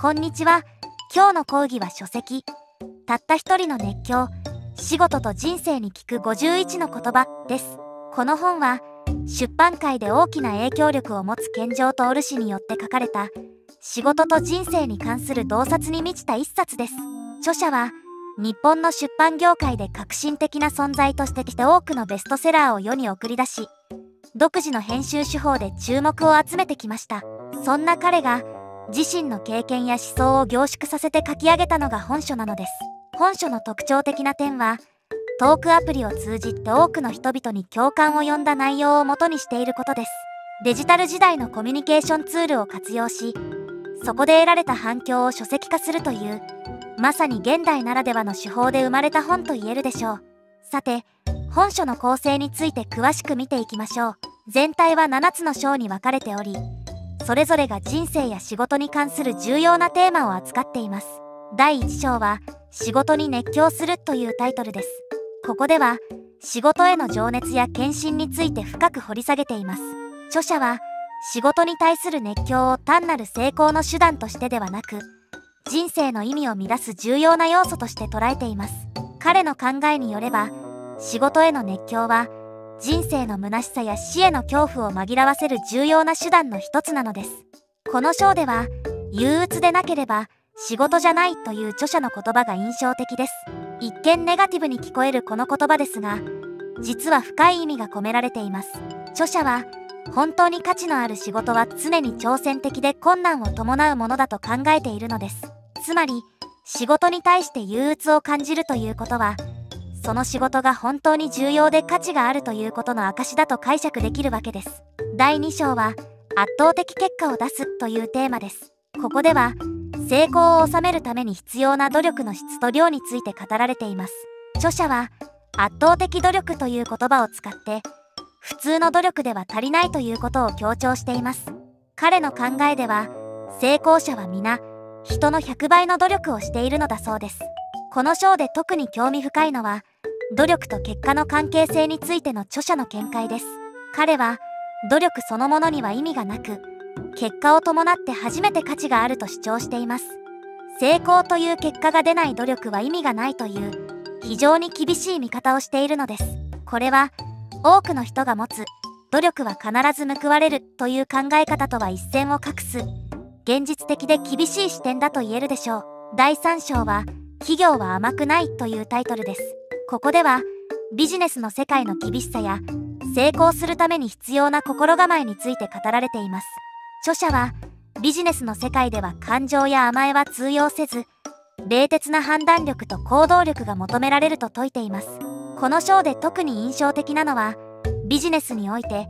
こんにちは。今日の講義は書籍。たった一人の熱狂。仕事と人生に聞く51の言葉です。この本は出版界で大きな影響力を持つ健常とオル氏によって書かれた仕事と人生に関する洞察に満ちた一冊です。著者は日本の出版業界で革新的な存在としてきて多くのベストセラーを世に送り出し独自の編集手法で注目を集めてきましたそんな彼が自身の経験や思想を凝縮させて書き上げたのが本書なのです。本書の特徴的な点はトークアプリを通じて多くの人々に共感を呼んだ内容をもとにしていることです。デジタル時代のコミュニケーションツールを活用しそこで得られた反響を書籍化するというまさに現代ならではの手法で生まれた本と言えるでしょう。さて本書の構成について詳しく見ていきましょう。全体は7つの章に分かれておりそれぞれが人生や仕事に関する重要なテーマを扱っています。第1章は仕事に熱狂するというタイトルです。ここでは仕事への情熱や献身について深く掘り下げています。著者は仕事に対する熱狂を単なる成功の手段としてではなく人生の意味を乱す重要な要素として捉えています。彼の考えによれば仕事への熱狂は人生の虚しさや死への恐怖を紛らわせる重要な手段の一つなのです。この章では憂鬱でなければ仕事じゃないという著者の言葉が印象的です。一見ネガティブに聞こえるこの言葉ですが実は深い意味が込められています。著者は本当に価値のある仕事は常に挑戦的で困難を伴うものだと考えているのです。つまり仕事に対して憂鬱を感じるということはその仕事が本当に重要で価値があるということの証だと解釈できるわけです。第2章は圧倒的結果を出すというテーマです。ここでは成功を収めるために必要な努力の質と量について語られています。著者は圧倒的努力という言葉を使って普通の努力では足りないということを強調しています。彼の考えでは成功者は皆人の100倍の努力をしているのだそうです。この章で特に興味深いのは努力と結果の関係性についての著者の見解です。彼は努力そのものには意味がなく結果を伴って初めて価値があると主張しています。成功という結果が出ない努力は意味がないという非常に厳しい見方をしているのです。これは多くの人が持つ努力は必ず報われるという考え方とは一線を画す現実的で厳しい視点だと言えるでしょう。第3章は企業は甘くないというタイトルです。ここではビジネスの世界の厳しさや成功するために必要な心構えについて語られています。著者はビジネスの世界では感情や甘えは通用せず冷徹な判断力と行動力が求められると説いています。この章で特に印象的なのはビジネスにおいて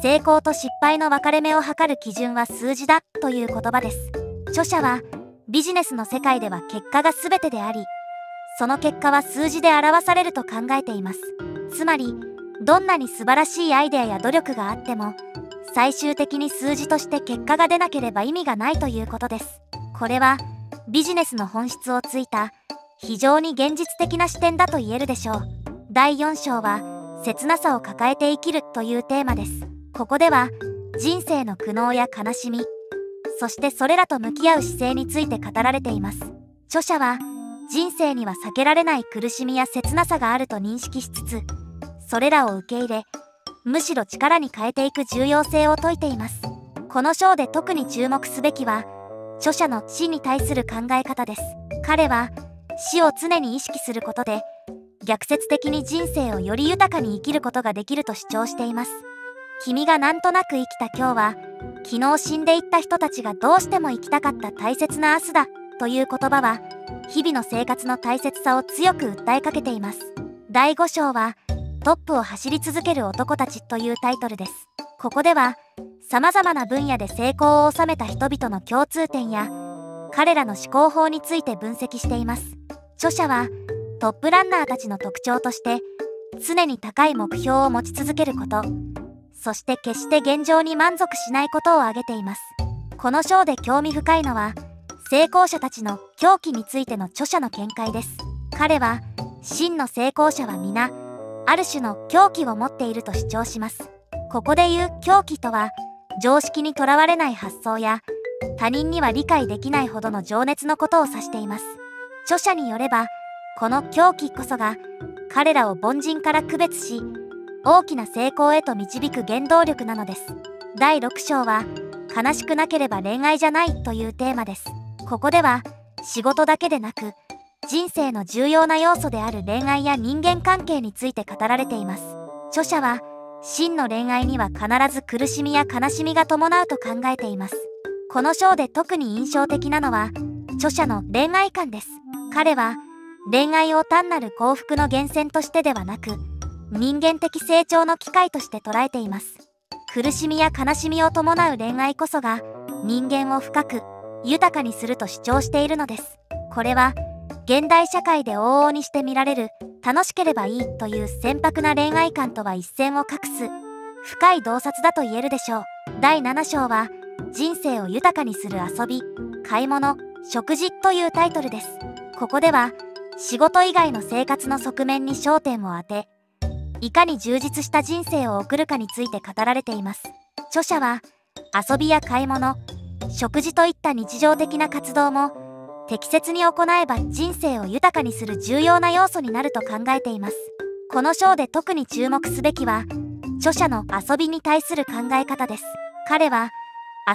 成功と失敗の分かれ目を測る基準は数字だという言葉です。著者はビジネスの世界では結果が全てでありその結果は数字で表されると考えています。つまりどんなに素晴らしいアイデアや努力があっても最終的に数字として結果が出なければ意味がないということです。これはビジネスの本質をついた非常に現実的な視点だと言えるでしょう。第4章は切なさを抱えて生きるというテーマです。ここでは人生の苦悩や悲しみそしてそれらと向き合う姿勢について語られています。著者は人生には避けられない苦しみや切なさがあると認識しつつそれらを受け入れむしろ力に変えていく重要性を説いています。この章で特に注目すべきは著者の死に対する考え方です。彼は死を常に意識することで逆説的に人生をより豊かに生きることができると主張しています。君がなんとなく生きた今日は昨日死んでいった人たちがどうしても生きたかった大切な明日だという言葉は日々の生活の大切さを強く訴えかけています第5章はトップを走り続ける男たちというタイトルです。ここでは様々な分野で成功を収めた人々の共通点や彼らの思考法について分析しています。著者はトップランナーたちの特徴として常に高い目標を持ち続けることそして決して現状に満足しないことを挙げていますこの章で興味深いのは成功者たちの狂気についての著者の見解です。彼は真の成功者は皆ある種の狂気を持っていると主張します。ここで言う狂気とは常識にとらわれない発想や他人には理解できないほどの情熱のことを指しています。著者によればこの狂気こそが彼らを凡人から区別し大きな成功へと導く原動力なのです。第6章は悲しくなければ恋愛じゃないというテーマです。ここでは仕事だけでなく人生の重要な要素である恋愛や人間関係について語られています。著者は真の恋愛には必ず苦しみや悲しみが伴うと考えています。この章で特に印象的なのは著者の恋愛観です。彼は恋愛を単なる幸福の源泉としてではなく人間的成長の機会として捉えています。苦しみや悲しみを伴う恋愛こそが人間を深く豊かにすると主張しているのです。これは現代社会で往々にして見られる楽しければいいという船舶な恋愛観とは一線を画す深い洞察だと言えるでしょう。第7章は人生を豊かにする遊び買い物食事というタイトルです。ここでは仕事以外の生活の側面に焦点を当ていかに充実した人生を送るかについて語られています。著者は遊びや買い物食事といった日常的な活動も適切に行えば人生を豊かにする重要な要素になると考えています。この章で特に注目すべきは著者の遊びに対する考え方です。彼は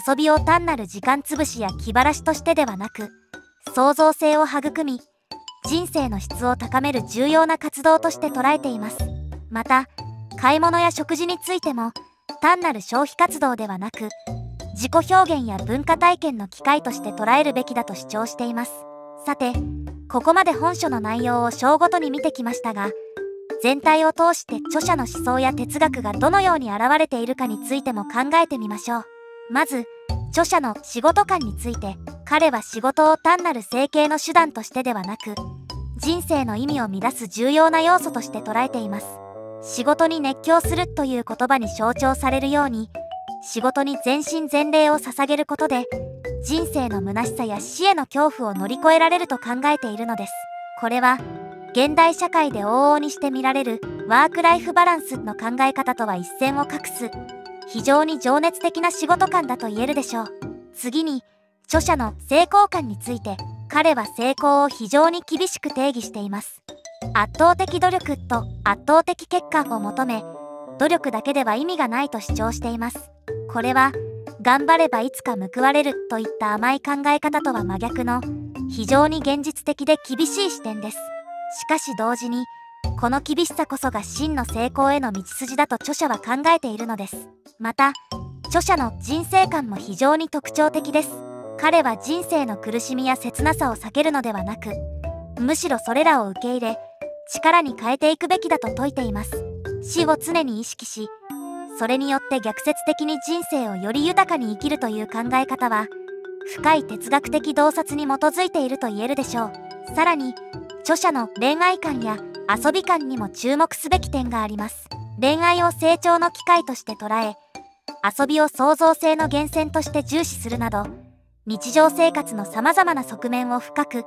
遊びを単なる時間つぶしや気晴らしとしてではなく創造性を育み人生の質を高める重要な活動として捉えています。また買い物や食事についても単なる消費活動ではなく自己表現や文化体験の機会として捉えるべきだと主張しています。さてここまで本書の内容を章ごとに見てきましたが全体を通して著者の思想や哲学がどのように現れているかについても考えてみましょう。まず著者の仕事観について彼は仕事を単なる生計の手段としてではなく人生の意味を乱す重要な要素として捉えています。仕事に熱狂するという言葉に象徴されるように仕事に全身全霊を捧げることで人生の虚しさや死への恐怖を乗り越えられると考えているのです。これは現代社会で往々にして見られるワークライフバランスの考え方とは一線を画す非常に情熱的な仕事観だと言えるでしょう。次に著者の成功感について彼は成功を非常に厳しく定義しています。圧倒的努力と圧倒的結果を求め努力だけでは意味がないと主張しています。これは頑張ればいつか報われるといった甘い考え方とは真逆の非常に現実的で厳しい視点です。しかし同時にこの厳しさこそが真の成功への道筋だと著者は考えているのです。また著者の人生観も非常に特徴的です。彼は人生の苦しみや切なさを避けるのではなくむしろそれらを受け入れ力に変えていくべきだと説いています。死を常に意識しそれによって逆説的に人生をより豊かに生きるという考え方は深い哲学的洞察に基づいていると言えるでしょう。さらに著者の恋愛観や遊び観にも注目すべき点があります。恋愛を成長の機会として捉え遊びを創造性の源泉として重視するなど日常生活のさまざまな側面を深く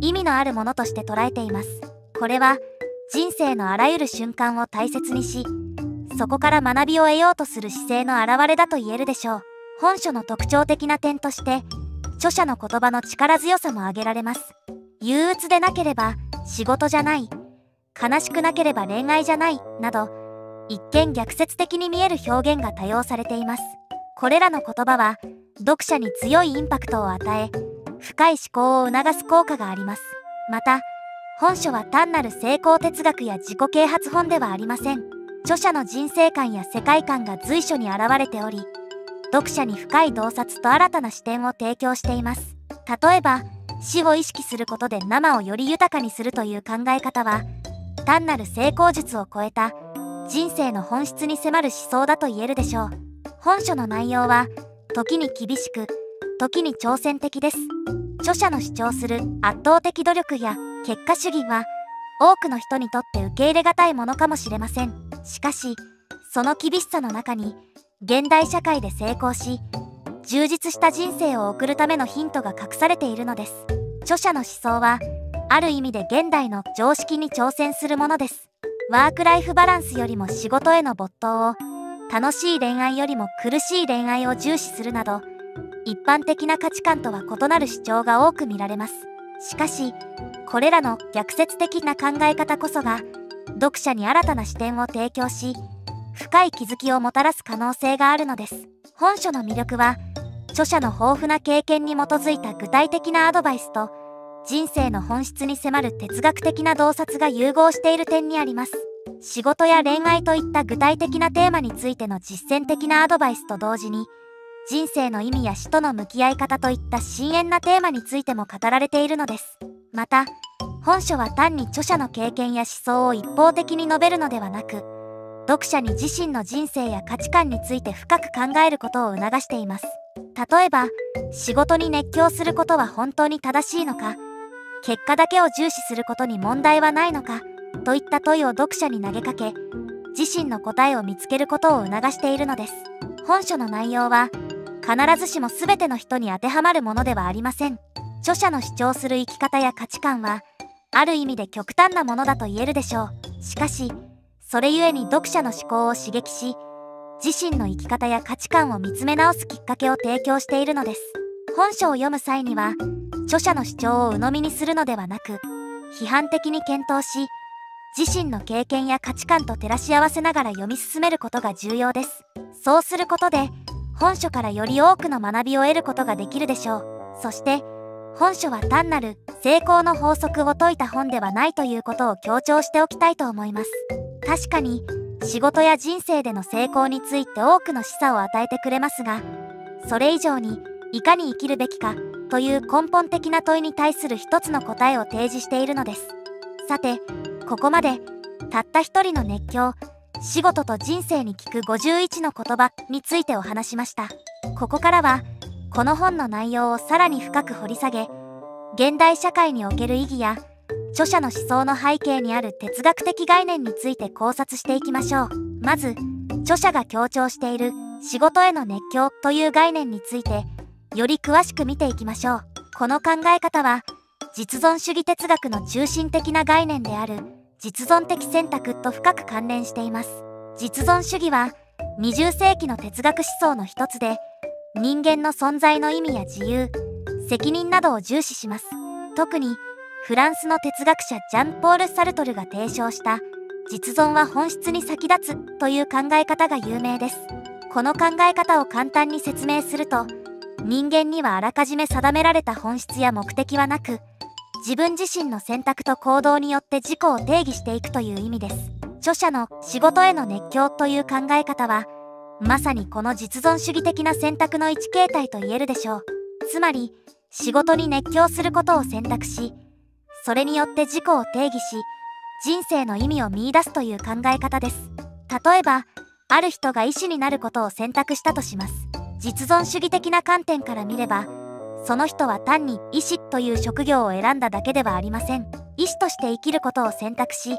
意味のあるものとして捉えています。これは人生のあらゆる瞬間を大切にしそこから学びを得ようとする姿勢の表れだと言えるでしょう。本書の特徴的な点として著者の言葉の力強さも挙げられます。憂鬱でなければ仕事じゃない悲しくなければ恋愛じゃないなど一見逆説的に見える表現が多用されています。これらの言葉は読者に強いインパクトを与え深い思考を促す効果があります。また本書は単なる成功哲学や自己啓発本ではありません。著者の人生観や世界観が随所に現れており読者に深い洞察と新たな視点を提供しています。例えば死を意識することで生をより豊かにするという考え方は単なる成功術を超えた人生の本質に迫る思想だと言えるでしょう。本書の内容は時に厳しく時に挑戦的です。著者の主張する圧倒的努力や結果主義は多くの人にとって受け入れがたいものかもしれません。しかしその厳しさの中に現代社会で成功し充実した人生を送るためのヒントが隠されているのです。著者の思想はある意味で現代の常識に挑戦するものです。ワークライフバランスよりも仕事への没頭を楽しい恋愛よりも苦しい恋愛を重視するなど一般的な価値観とは異なる主張が多く見られます。しかしこれらの逆説的な考え方こそが読者に新たな視点を提供し深い気づきをもたらす可能性があるのです。本書の魅力は著者の豊富な経験に基づいた具体的なアドバイスと人生の本質に迫る哲学的な洞察が融合している点にあります。仕事や恋愛といった具体的なテーマについての実践的なアドバイスと同時に人生の意味や死との向き合い方といった深遠なテーマについても語られているのです。また本書は単に著者の経験や思想を一方的に述べるのではなく読者に自身の人生や価値観について深く考えることを促しています。例えば仕事に熱狂することは本当に正しいのか結果だけを重視することに問題はないのかといった問いを読者に投げかけ自身の答えを見つけることを促しているのです。本書の内容は必ずしも全ての人に当てはまるものではありません。著者の主張する生き方や価値観はある意味で極端なものだと言えるでしょう。しかしそれゆえに読者の思考を刺激し自身の生き方や価値観を見つめ直すきっかけを提供しているのです。本書を読む際には著者の主張を鵜呑みにするのではなく批判的に検討し自身の経験や価値観と照らし合わせながら読み進めることが重要です。そうすることで本書からより多くの学びを得ることができるでしょう。そして本書は単なる成功の法則を説いた本ではないということを強調しておきたいと思います。確かに仕事や人生での成功について多くの示唆を与えてくれますがそれ以上にいかに生きるべきかという根本的な問いに対する一つの答えを提示しているのです。さてここまでたった一人の熱狂仕事と人生に聞く51の言葉についてお話しました。ここからはこの本の内容をさらに深く掘り下げ現代社会における意義や著者の思想の背景にある哲学的概念について考察していきましょう。まず著者が強調している仕事への熱狂という概念についてより詳しく見ていきましょう。この考え方は実存主義哲学の中心的な概念である実存的選択と深く関連しています。実存主義は20世紀の哲学思想の一つで人間の存在の意味や自由責任などを重視します。特にフランスの哲学者ジャンポール・サルトルが提唱した実存は本質に先立つという考え方が有名です。この考え方を簡単に説明すると人間にはあらかじめ定められた本質や目的はなく自分自身の選択と行動によって自己を定義していくという意味です。著者の仕事への熱狂という考え方はまさにこの実存主義的な選択の一形態と言えるでしょう。つまり仕事に熱狂することを選択しそれによって自己を定義し人生の意味を見いだすという考え方です。例えばある人が医師になることを選択したとします。実存主義的な観点から見ればその人は単に医師という職業を選んだだけではありません。医師として生きることを選択し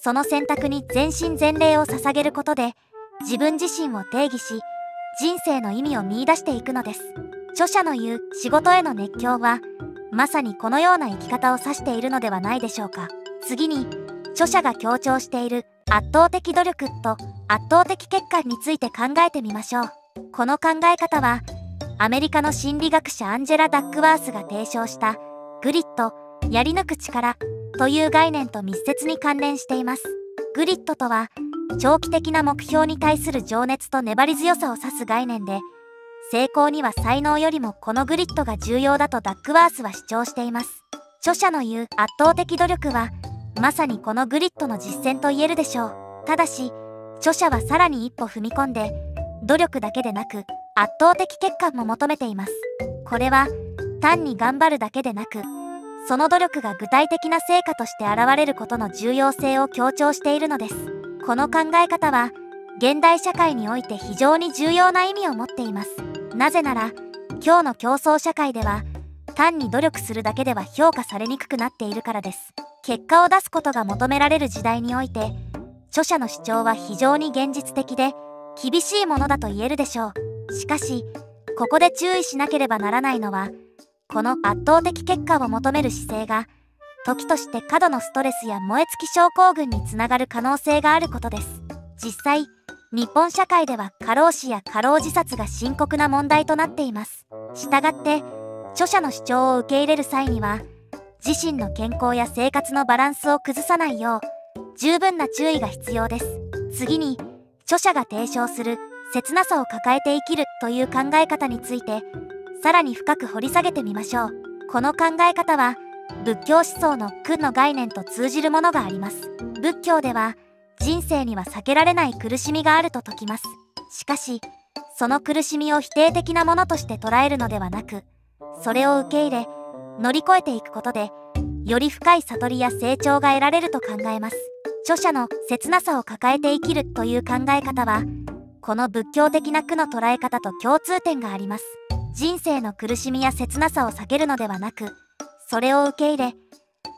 その選択に全身全霊を捧げることで自分自身を定義し人生の意味を見いだしていくのです。著者の言う仕事への熱狂はまさにこのような生き方を指しているのではないでしょうか。次に著者が強調している圧倒的努力と圧倒的結果について考えてみましょう。この考え方はアメリカの心理学者アンジェラ・ダックワースが提唱した grit やり抜く力という概念と密接に関連しています。 grit とは長期的な目標に対する情熱と粘り強さを指す概念で成功には才能よりもこの grit が重要だとダックワースは主張しています。著者の言う圧倒的努力はまさにこの grit の実践と言えるでしょう。ただし著者はさらに一歩踏み込んで努力だけでなく圧倒的結果も求めています。これは単に頑張るだけでなくその努力が具体的な成果として現れることの重要性を強調しているのです。この考え方は現代社会において非常に重要な意味を持っています。なぜなら今日の競争社会では単に努力するだけでは評価されにくくなっているからです。結果を出すことが求められる時代において著者の主張は非常に現実的で厳しいものだと言えるでしょう。しかしここで注意しなければならないのはこの圧倒的結果を求める姿勢が時として過度のストレスや燃え尽き症候群につながる可能性があることです。実際日本社会では過労死や過労自殺が深刻な問題となっています。したがって著者の主張を受け入れる際には自身の健康や生活のバランスを崩さないよう十分な注意が必要です。次に著者が提唱する切なさを抱えて生きるという考え方についてさらに深く掘り下げてみましょう。この考え方は仏教思想の苦の概念と通じるものがあります。仏教では人生には避けられない苦しみがあると説きます。しかしその苦しみを否定的なものとして捉えるのではなくそれを受け入れ乗り越えていくことでより深い悟りや成長が得られると考えます。著者の切なさを抱えて生きるという考え方はこの仏教的な苦の捉え方と共通点があります。人生の苦しみや切なさを避けるのではなくそれを受け入れ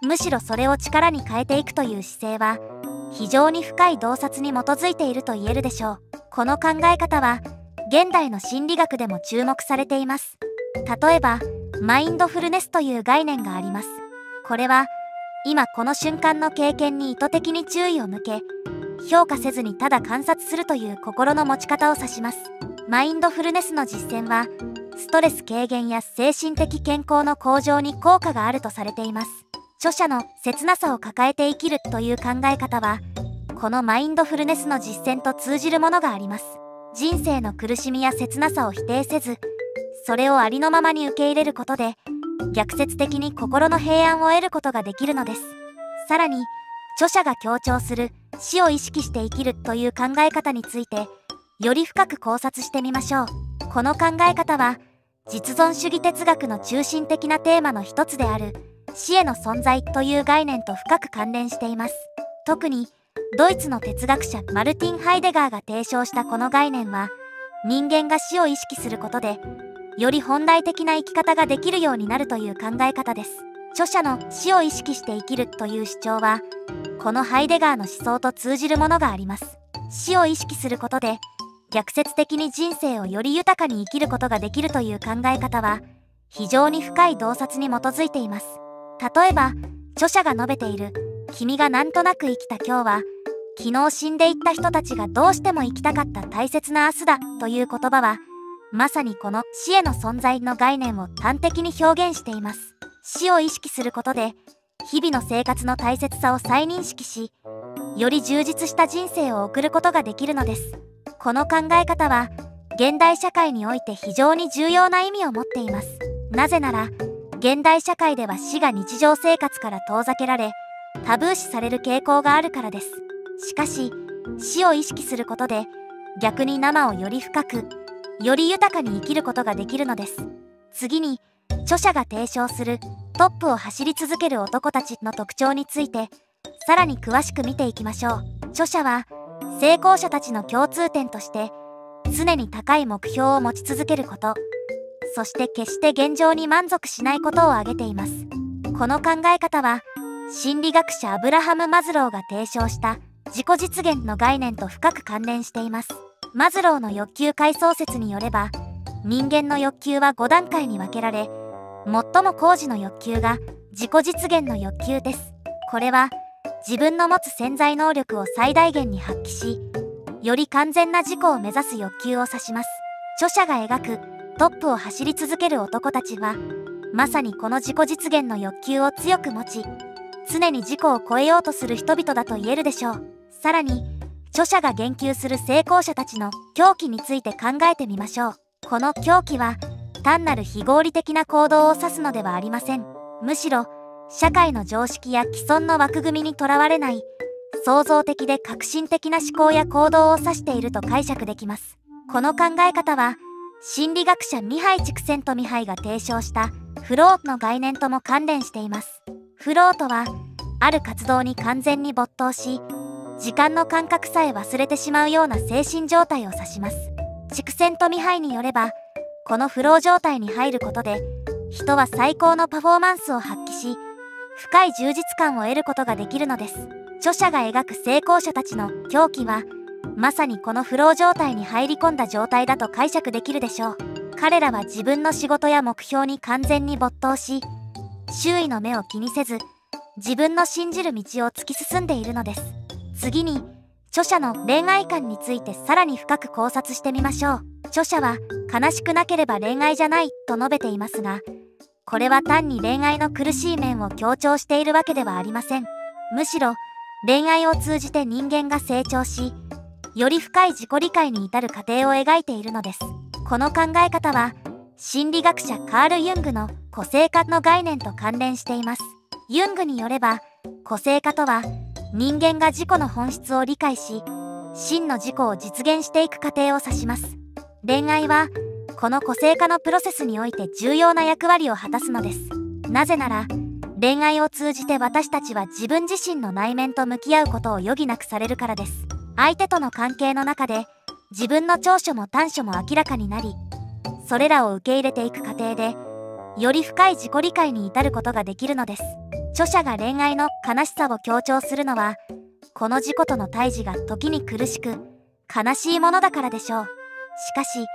むしろそれを力に変えていくという姿勢は非常に深い洞察に基づいていると言えるでしょう。この考え方は現代の心理学でも注目されています。例えばマインドフルネスという概念があります。これは今この瞬間の経験に意図的に注意を向け評価せずにただ観察するという心の持ち方を指します。マインドフルネスの実践はストレス軽減や精神的健康の向上に効果があるとされています。著者の切なさを抱えて生きるという考え方はこのマインドフルネスの実践と通じるものがあります。人生の苦しみや切なさを否定せずそれをありのままに受け入れることで逆説的に心の平安を得ることができるのです。さらに著者が強調する死を意識して生きるという考え方についてより深く考察してみましょう。この考え方は実存主義哲学の中心的なテーマの一つである死への存在という概念と深く関連しています。特にドイツの哲学者マルティン・ハイデガーが提唱したこの概念は人間が死を意識することでより本来的な生き方ができるようになるという考え方です。著者の死を意識して生きるという主張はこのハイデガーの思想と通じるものがあります。死を意識することで逆説的に人生をより豊かに生きることができるという考え方は非常に深い洞察に基づいています。例えば著者が述べている「君がなんとなく生きた今日は昨日死んでいった人たちがどうしても生きたかった大切な明日だ」という言葉はまさにこの死への存在の概念を端的に表現しています。死を意識することで日々の生活の大切さを再認識しより充実した人生を送ることができるのです。この考え方は現代社会において非常に重要な意味を持っています。なぜなら現代社会では死が日常生活から遠ざけられタブー視される傾向があるからです。しかし死を意識することで逆に生をより深くより豊かに生きることができるのです。次に著者が提唱するトップを走り続ける男たちの特徴についてさらに詳しく見ていきましょう。著者は成功者たちの共通点として常に高い目標を持ち続けることそして決して現状に満足しないことを挙げています。この考え方は心理学者アブラハム・マズローが提唱した自己実現の概念と深く関連しています。マズローの欲求階層説によれば人間の欲求は5段階に分けられ最も高次の欲求が自己実現の欲求です。これは自分の持つ潜在能力を最大限に発揮しより完全な自己を目指す欲求を指します。著者が描くトップを走り続ける男たちはまさにこの自己実現の欲求を強く持ち常に自己を超えようとする人々だと言えるでしょう。さらに著者が言及する成功者たちの狂気について考えてみましょう。この狂気は単なる非合理的な行動を指すのではありません。むしろ社会の常識や既存の枠組みにとらわれない創造的で革新的な思考や行動を指していると解釈できます。この考え方は心理学者ミハイ・チクセント・ミハイが提唱したフローの概念とも関連しています。フローとはある活動に完全に没頭し時間の感覚さえ忘れてしまうような精神状態を指します。チクセント・ミハイによればこのフロー状態に入ることで人は最高のパフォーマンスを発揮し深い充実感を得ることができるのです。著者が描く成功者たちの狂気はまさにこのフロー状態に入り込んだ状態だと解釈できるでしょう。彼らは自分の仕事や目標に完全に没頭し周囲の目を気にせず自分の信じる道を突き進んでいるのです。次に著者の恋愛観についてさらに深く考察してみましょう。著者は悲しくなければ恋愛じゃないと述べていますがこれは単に恋愛の苦しい面を強調しているわけではありません。むしろ恋愛を通じて人間が成長しより深い自己理解に至る過程を描いているのです。この考え方は心理学者カール・ユングの個性化の概念と関連しています。ユングによれば個性化とは人間が自己の本質を理解し真の自己を実現していく過程を指します。恋愛はこの個性化のプロセスにおいて重要な役割を果たすのです。なぜなら恋愛を通じて私たちは自分自身の内面と向き合うことを余儀なくされるからです。相手との関係の中で自分の長所も短所も明らかになりそれらを受け入れていく過程でより深い自己理解に至ることができるのです。著者が恋愛の悲しさを強調するのはこの事故との対峙が時に苦しく悲しいものだからでしょう。しかし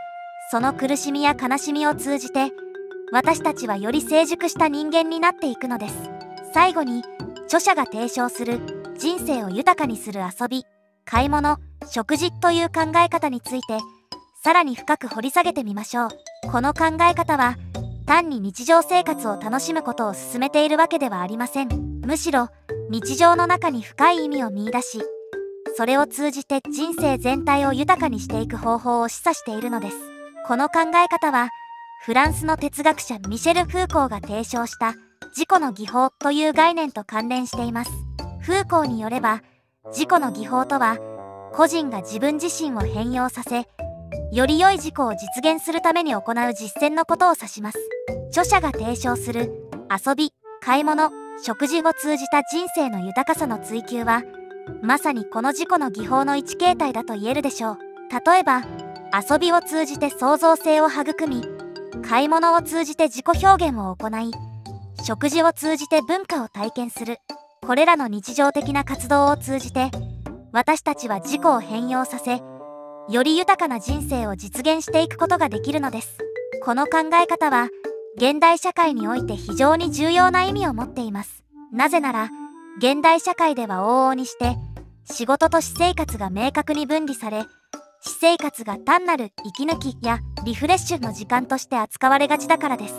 その苦しみや悲しみを通じて私たちはより成熟した人間になっていくのです。最後に著者が提唱する人生を豊かにする遊び買い物食事という考え方についてさらに深く掘り下げてみましょう。この考え方は単に日常生活を楽しむことを進めているわけではありません。むしろ日常の中に深い意味を見いだしそれを通じて人生全体を豊かにしていく方法を示唆しているのです。この考え方はフランスの哲学者ミシェル・フーコーが提唱した自己の技法という概念と関連しています。フーコーによれば自己の技法とは個人が自分自身を変容させより良い自己を実現するために行う実践のことを指します。著者が提唱する遊び買い物食事を通じた人生の豊かさの追求はまさにこの自己の技法の一形態だと言えるでしょう。例えば遊びを通じて創造性を育み買い物を通じて自己表現を行い食事を通じて文化を体験する。これらの日常的な活動を通じて私たちは自己を変容させより豊かな人生を実現していくことができるのです。この考え方は現代社会において非常に重要な意味を持っています。なぜなら現代社会では往々にして仕事と私生活が明確に分離され私生活が単なる息抜きやリフレッシュの時間として扱われがちだからです。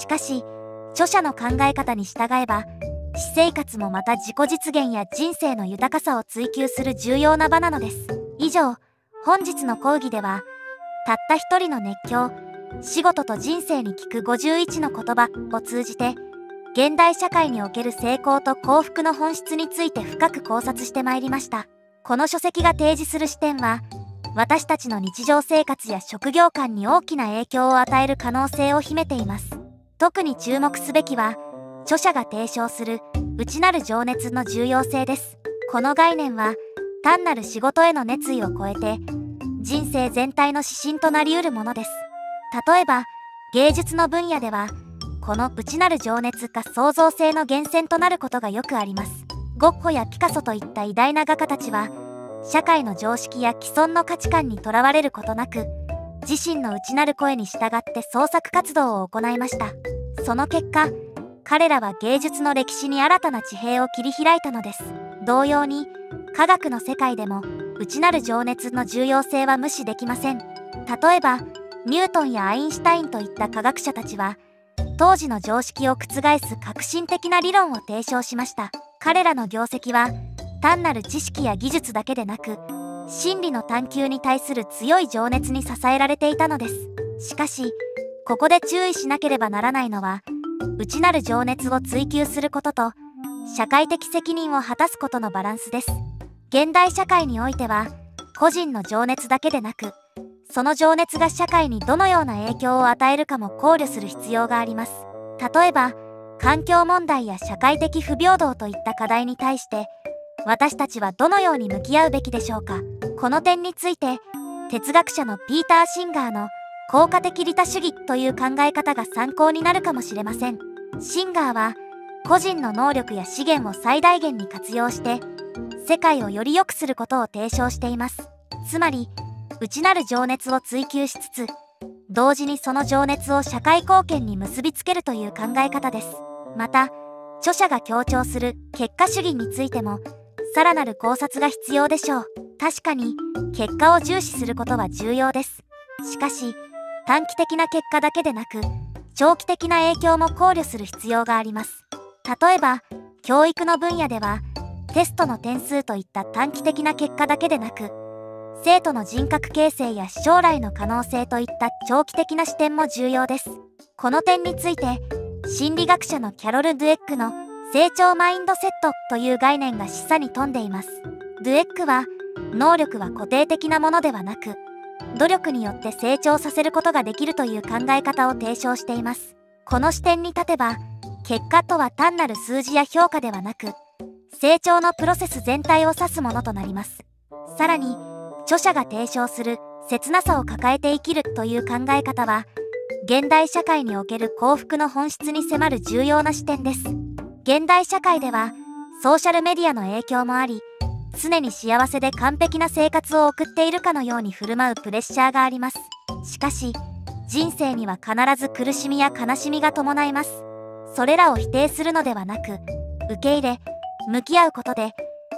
しかし著者の考え方に従えば私生活もまた自己実現や人生の豊かさを追求する重要な場なのです。以上本日の講義ではたった一人の熱狂仕事と人生に聞く51の言葉を通じて現代社会における成功と幸福の本質について深く考察してまいりました。この書籍が提示する視点は私たちの日常生活や職業観に大きな影響を与える可能性を秘めています。特に注目すべきは著者が提唱する内なる情熱の重要性です。この概念は単なる仕事への熱意を超えて人生全体の指針となりうるものです。例えば芸術の分野ではこの内なる情熱が創造性の源泉となることがよくあります。ゴッホやピカソといった偉大な画家たちは社会の常識や既存の価値観にとらわれることなく自身の内なる声に従って創作活動を行いました。その結果彼らは芸術の歴史に新たな地平を切り開いたのです。同様に科学の世界でも内なる情熱の重要性は無視できません。例えばニュートンやアインシュタインといった科学者たちは当時の常識を覆す革新的な理論を提唱しました。彼らの業績は単なる知識や技術だけでなく真理の探求に対する強い情熱に支えられていたのです。しかしここで注意しなければならないのは内なる情熱を追求することと社会的責任を果たすことのバランスです。現代社会においては個人の情熱だけでなくその情熱が社会にどのような影響を与えるかも考慮する必要があります。例えば環境問題や社会的不平等といった課題に対して私たちはどのように向き合うべきでしょうか。この点について哲学者のピーター・シンガーの効果的利他主義という考え方が参考になるかもしれません。シンガーは個人の能力や資源を最大限に活用して世界をより良くすることを提唱しています。つまり内なる情熱を追求しつつ同時にその情熱を社会貢献に結びつけるという考え方です。また著者が強調する結果主義についてもさらなる考察が必要でしょう。確かに結果を重視することは重要です。しかし短期的な結果だけでなく長期的な影響も考慮する必要があります。例えば教育の分野ではテストの点数といった短期的な結果だけでなく生徒の人格形成や将来の可能性といった長期的な視点も重要です。この点について心理学者のキャロル・ドゥエックの成長マインドセットという概念が示唆に富んでいます。ドゥエックは能力は固定的なものではなく努力によって成長させることができるという考え方を提唱しています。この視点に立てば結果とは単なる数字や評価ではなく成長のプロセス全体を指すものとなります。さらに著者が提唱する切なさを抱えて生きるという考え方は現代社会における幸福の本質に迫る重要な視点です。現代社会ではソーシャルメディアの影響もあり常に幸せで完璧な生活を送っているかのように振る舞うプレッシャーがあります。しかし人生には必ず苦しみや悲しみが伴います。それらを否定するのではなく受け入れ向き合うことで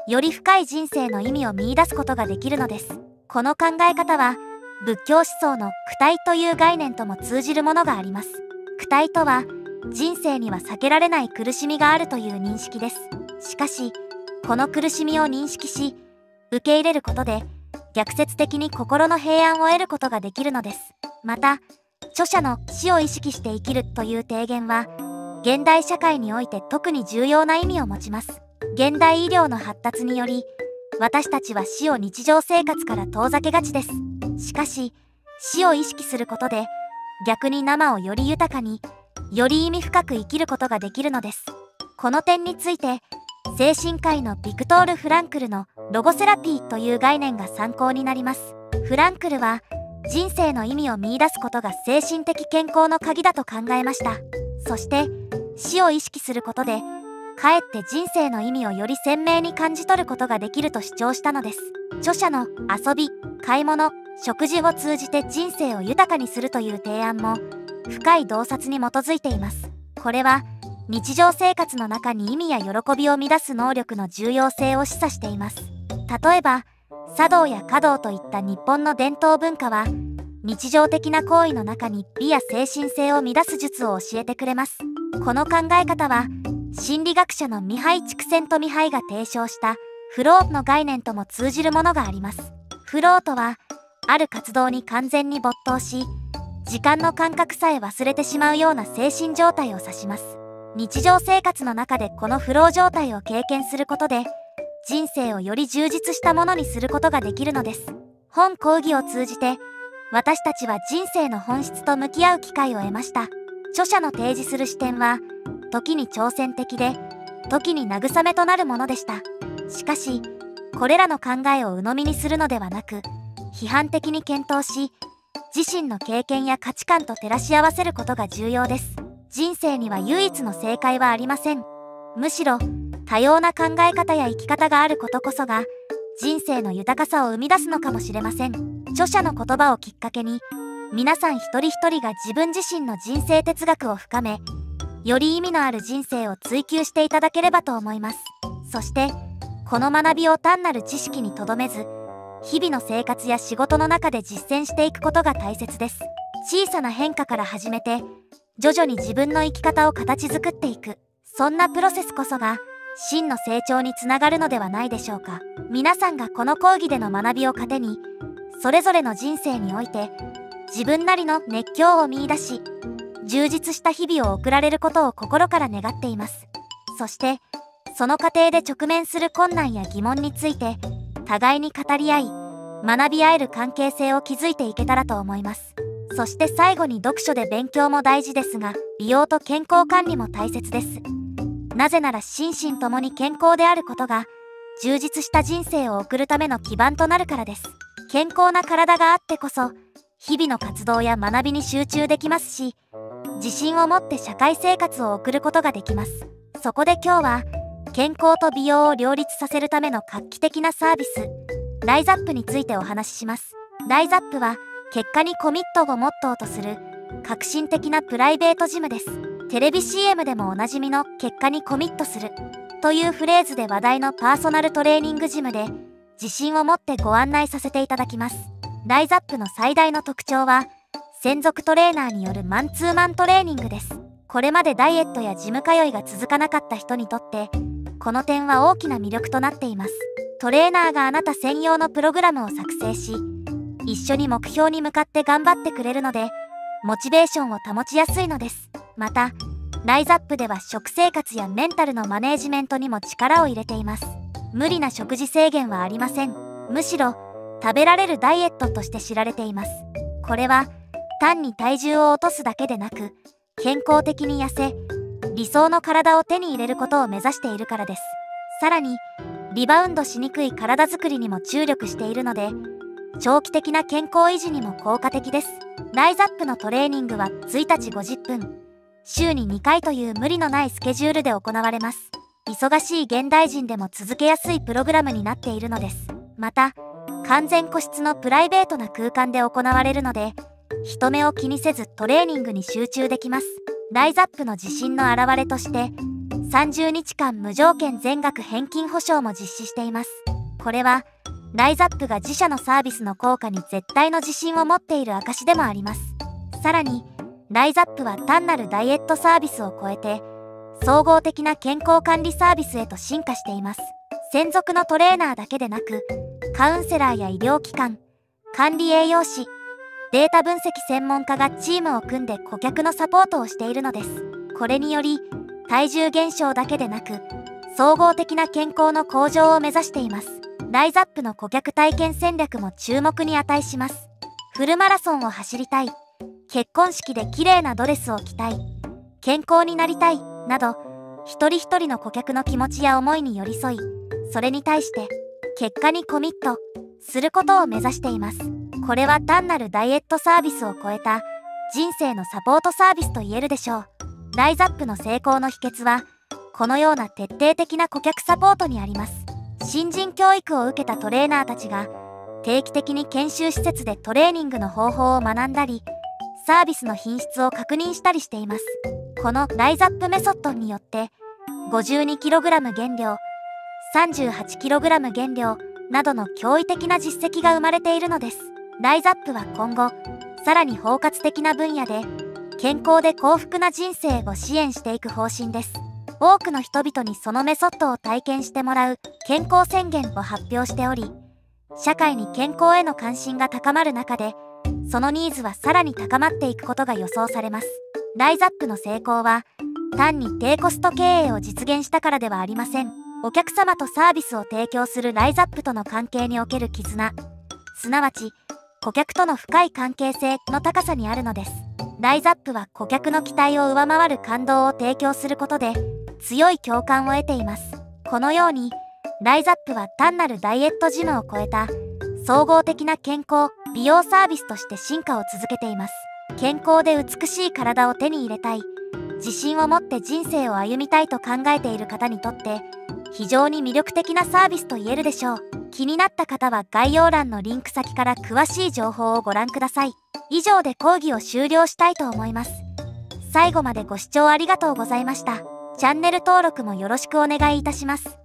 より深い人生の意味を見いだすことができるのです。この考え方は仏教思想の苦体という概念とも通じるものがあります。苦体とは人生には避けられない苦しみがあるという認識です。しかしこの苦しみを認識し受け入れることで逆説的に心の平安を得ることができるのです。また著者の死を意識して生きるという提言は現代社会において特に重要な意味を持ちます。現代医療の発達により私たちは死を日常生活から遠ざけがちです。しかし死を意識することで逆に生をより豊かにより意味深く生きることができるのです。この点について精神科医のビクトール・フランクルのロゴセラピーという概念が参考になります。フランクルは人生の意味を見いだすことが精神的健康の鍵だと考えました。そして死を意識することでかえって人生の意味をより鮮明に感じ取ることができると主張したのです。著者の遊び買い物食事を通じて人生を豊かにするという提案も深い洞察に基づいています。これは日常生活の中に意味や喜びを乱す能力の重要性を示唆しています。例えば茶道や華道といった日本の伝統文化は日常的な行為の中に美や精神性を乱す術を教えてくれます。この考え方は心理学者のミハイ・チクセント・ミハイが提唱したフローの概念とも通じるものがあります。フローとはある活動に完全に没頭し時間の感覚さえ忘れてしまうような精神状態を指します。日常生活の中でこのフロー状態を経験することで人生をより充実したものにすることができるのです。本講義を通じて私たちは人生の本質と向き合う機会を得ました。著者の提示する視点は時に挑戦的で時に慰めとなるものでした。しかしこれらの考えを鵜呑みにするのではなく批判的に検討し自身の経験や価値観と照らし合わせることが重要です。人生には唯一の正解はありません。むしろ多様な考え方や生き方があることこそが人生の豊かさを生み出すのかもしれません。著者の言葉をきっかけに皆さん一人一人が自分自身の人生哲学を深めより意味のある人生を追求していただければと思います。そしてこの学びを単なる知識にとどめず日々の生活や仕事の中で実践していくことが大切です。小さな変化から始めて徐々に自分の生き方を形作っていく。そんなプロセスこそが真の成長につながるのではないでしょうか。皆さんがこの講義での学びを糧にそれぞれの人生において自分なりの熱狂を見いだし充実した日々を送られることを心から願っています。そしてその過程で直面する困難や疑問について互いに語り合い学び合える関係性を築いていけたらと思います。そして最後に読書で勉強も大事ですが美容と健康管理も大切です。なぜなら心身ともに健康であることが充実した人生を送るための基盤となるからです。健康な体があってこそ日々の活動や学びに集中できますし自信を持って社会生活を送ることができます。そこで今日は健康と美容を両立させるための画期的なサービスライザップについてお話しします。ライザップは結果にコミットをモットーとする革新的なプライベートジムです。テレビ CM でもおなじみの結果にコミットするというフレーズで話題のパーソナルトレーニングジムで自信を持ってご案内させていただきます。ライザップの最大の特徴は専属トレーナーによるマンツーマントレーニングです。これまでダイエットやジム通いが続かなかった人にとってこの点は大きな魅力となっています。トレーナーがあなた専用のプログラムを作成し一緒に目標に向かって頑張ってくれるのでモチベーションを保ちやすいのです。またライザップでは食生活やメンタルのマネージメントにも力を入れています。無理な食事制限はありません。むしろ食べられるダイエットとして知られています。これは単に体重を落とすだけでなく健康的に痩せ理想の体を手に入れることを目指しているからです。さらにリバウンドしにくい体づくりにも注力しているので長期的な健康維持にも効果的です。ライザップのトレーニングは1日50分週に2回という無理のないスケジュールで行われます。忙しい現代人でも続けやすいプログラムになっているのです。また完全個室のプライベートな空間で行われるので人目を気にせずトレーニングに集中できます。ライザップの自信の表れとして30日間無条件全額返金保証も実施しています。これはライザップが自社のサービスの効果に絶対の自信を持っている証でもあります。さらにライザップは単なるダイエットサービスを超えて総合的な健康管理サービスへと進化しています。専属のトレーナーだけでなくカウンセラーや医療機関管理栄養士データ分析専門家がチームを組んで顧客のサポートをしているのです。これにより体重減少だけでなく総合的な健康の向上を目指しています。ライザップの顧客体験戦略も注目に値します。フルマラソンを走りたい。結婚式で綺麗なドレスを着たい。健康になりたい。など一人一人の顧客の気持ちや思いに寄り添いそれに対して結果にコミットすることを目指しています。これは単なるダイエットサービスを超えた人生のサポートサービスと言えるでしょう。ライザップの成功の秘訣はこのような徹底的な顧客サポートにあります。新人教育を受けたトレーナーたちが定期的に研修施設でトレーニングの方法を学んだりサービスの品質を確認したりしています。このライザップメソッドによって 52kg 減量 38kg 減量などの驚異的な実績が生まれているのです。ライザップは今後さらに包括的な分野で健康で幸福な人生を支援していく方針です。多くの人々にそのメソッドを体験してもらう健康宣言を発表しており社会に健康への関心が高まる中でそのニーズはさらに高まっていくことが予想されます。ライザップの成功は単に低コスト経営を実現したからではありません。お客様とサービスを提供するライザップとの関係における絆。すなわち顧客との深い関係性の高さにあるのです。ライザップは顧客の期待を上回る感動を提供することで強い共感を得ています。このようにライザップは単なるダイエットジムを超えた総合的な健康美容サービスとして進化を続けています。健康で美しい体を手に入れたい。自信を持って人生を歩みたいと考えている方にとって非常に魅力的なサービスと言えるでしょう。気になった方は概要欄のリンク先から詳しい情報をご覧ください。以上で講義を終了したいと思います。最後までご視聴ありがとうございました。チャンネル登録もよろしくお願いいたします。